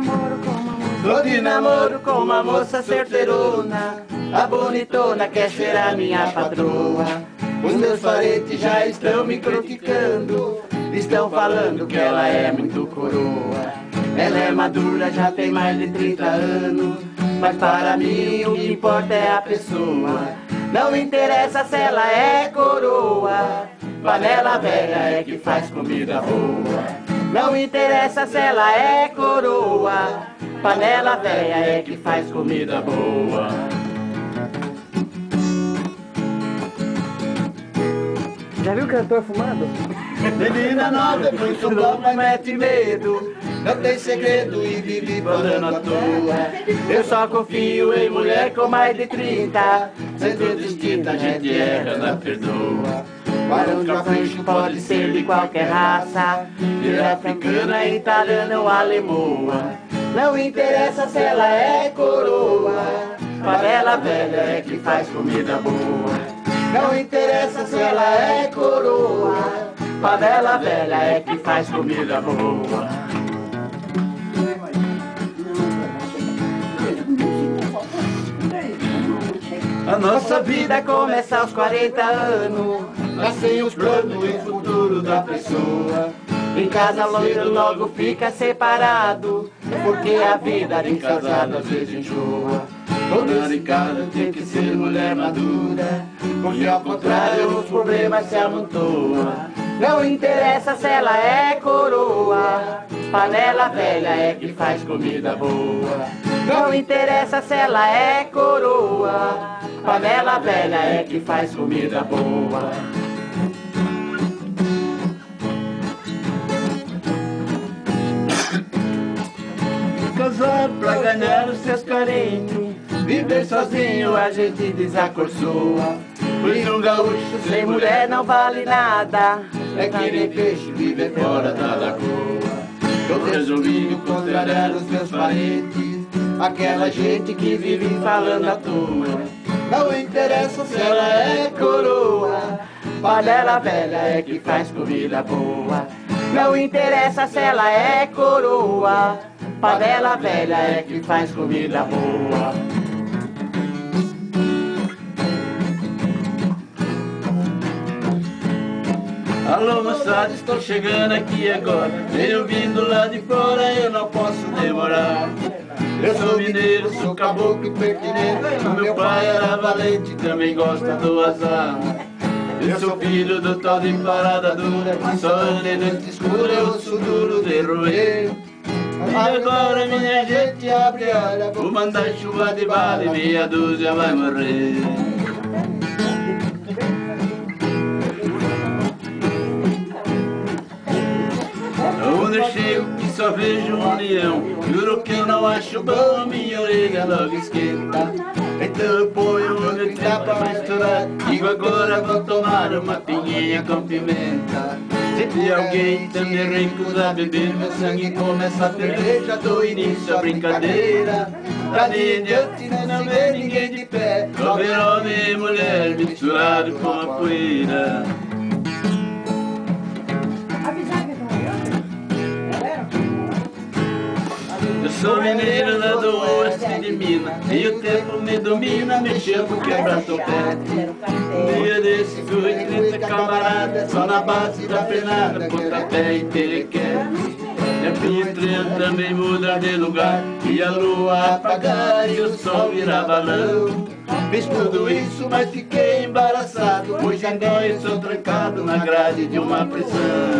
namoro com uma moça. Tô de namoro com uma moça certeirona. A bonitona quer cheirar minha patroa. Os meus parentes já estão me criticando. Estão falando que ela é muito coroa. Ela é madura, já tem mais de 30 anos. Mas para mim o que importa é a pessoa. Não interessa se ela é coroa. Panela velha é que faz comida boa. Não interessa se ela é coroa. Panela velha é que faz comida boa. Já viu o cantor fumando? Menina nova, muito bom, mas mete medo. Não tem segredo e vive falando à toa. Eu só confio em mulher com mais de 30. Sendo distinta, a gente erra, não perdoa. Barão de pode ser de qualquer raça. De africana, italiana ou alemoa. Não interessa se ela é coroa. Panela velha é que faz comida boa. Não interessa se ela é coroa. Panela velha é que faz comida boa. A nossa vida começa aos 40 anos. Nascem os planos e futuro da pessoa. Em casa loira logo fica separado. Porque a vida de casado às vezes enjoa. Em casa tem que ser mulher madura. Porque ao contrário os problemas se amontoam. Não interessa se ela é coroa. Panela velha é que faz comida boa. Não interessa se ela é coroa. Panela velha é que faz comida boa. Pra ganhar os seus carentes. Viver sozinho a gente desacorçoa. Pois um gaúcho sem mulher não vale nada. É que nem peixe viver fora da lagoa. Eu resolvi contrariar os meus parentes. Aquela gente que vive falando à toa. Não interessa se ela é coroa. Panela velha é que faz comida boa. Não interessa se ela é coroa. Panela velha é que faz comida boa. Alô moçada, estou chegando aqui agora. Venho vindo lá de fora, eu não posso demorar. Eu sou mineiro, sou caboclo pertinente. O meu pai era valente, também gosta do azar. Eu sou filho do tal de parada dura, que só em noite escura, eu sou duro de roer. Agora minha gente abre olha, vou mandar chuva de bala e meia dúzia vai morrer. Onde eu chego que só vejo união Juro que eu não acho bom, minha orelha logo esquenta. Então eu ponho onde dá pra misturar Digo agora vou tomar uma pinguinha com pimenta Se alguém também recusa beber Meu sangue começa a ferver, já dou início à brincadeira. Dali em diante não vê ninguém de pé. Só ver homem e mulher misturado com a poeira sou mineiro lá do oeste de Minas. E o tempo me domina, me chamo quebra-topete Um dia desse fui 30 camaradas Só na base da penada, pontapé e telequete Minha pinha também muda de lugar E a lua apagar e o sol virar balão. Fiz tudo isso, mas fiquei embaraçado Pois agora estou trancado na grade de uma prisão